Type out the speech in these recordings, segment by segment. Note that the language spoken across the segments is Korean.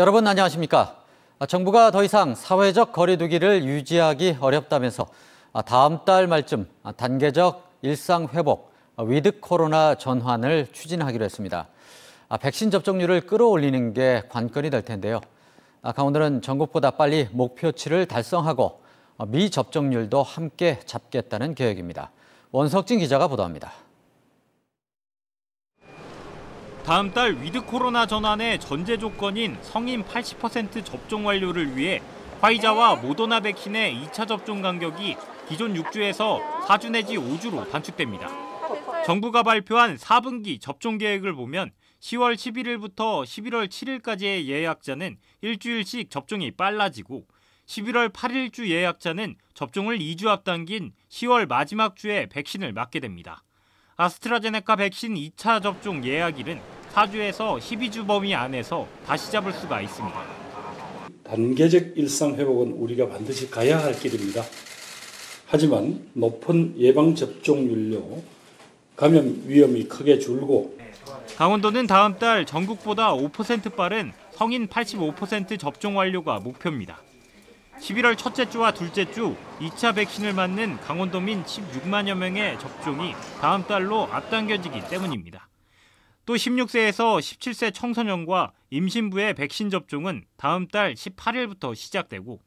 여러분 안녕하십니까? 정부가 더 이상 사회적 거리두기를 유지하기 어렵다면서 다음 달 말쯤 단계적 일상 회복, 위드 코로나 전환을 추진하기로 했습니다. 백신 접종률을 끌어올리는 게 관건이 될 텐데요. 강원도는 전국보다 빨리 목표치를 달성하고 미접종률도 함께 잡겠다는 계획입니다. 원석진 기자가 보도합니다. 다음 달 위드 코로나 전환의 전제 조건인 성인 80% 접종 완료를 위해 화이자와 모더나 백신의 2차 접종 간격이 기존 6주에서 4주 내지 5주로 단축됩니다. 정부가 발표한 4분기 접종 계획을 보면 10월 11일부터 11월 7일까지의 예약자는 일주일씩 접종이 빨라지고 11월 8일 주 예약자는 접종을 2주 앞당긴 10월 마지막 주에 백신을 맞게 됩니다. 아스트라제네카 백신 2차 접종 예약일은 4주에서 12주 범위 안에서 다시 잡을 수가 있습니다. 단계적 일상 회복은 우리가 반드시 가야 할 길입니다. 하지만 높은 예방 접종률로 감염 위험이 크게 줄고 강원도는 다음 달 전국보다 5% 빠른 성인 85% 접종 완료가 목표입니다. 11월 첫째 주와 둘째 주 2차 백신을 맞는 강원도민 16만여 명의 접종이 다음 달로 앞당겨지기 때문입니다. 또 16세에서 17세 청소년과 임신부의 백신 접종은 다음 달 18일부터 시작되고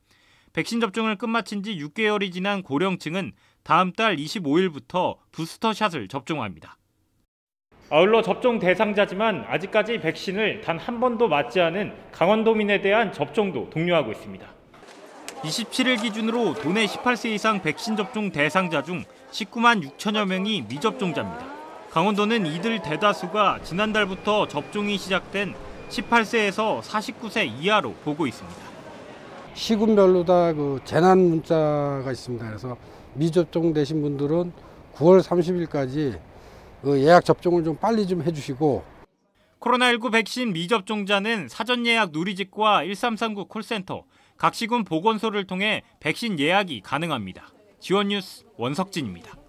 백신 접종을 끝마친 지 6개월이 지난 고령층은 다음 달 25일부터 부스터샷을 접종합니다. 아울러 접종 대상자지만 아직까지 백신을 단 한 번도 맞지 않은 강원도민에 대한 접종도 독려하고 있습니다. 27일 기준으로 도내 18세 이상 백신 접종 대상자 중 19만 6천여 명이 미접종자입니다. 강원도는 이들 대다수가 지난달부터 접종이 시작된 18세에서 49세 이하로 보고 있습니다. 시군별로 다 그 재난 문자가 있습니다. 그래서 미접종 되신 분들은 9월 30일까지 그 예약 접종을 좀 빨리 좀 해주시고 코로나19 백신 미접종자는 사전 예약 누리집과 1339 콜센터, 각 시군 보건소를 통해 백신 예약이 가능합니다. 지원 뉴스 원석진입니다.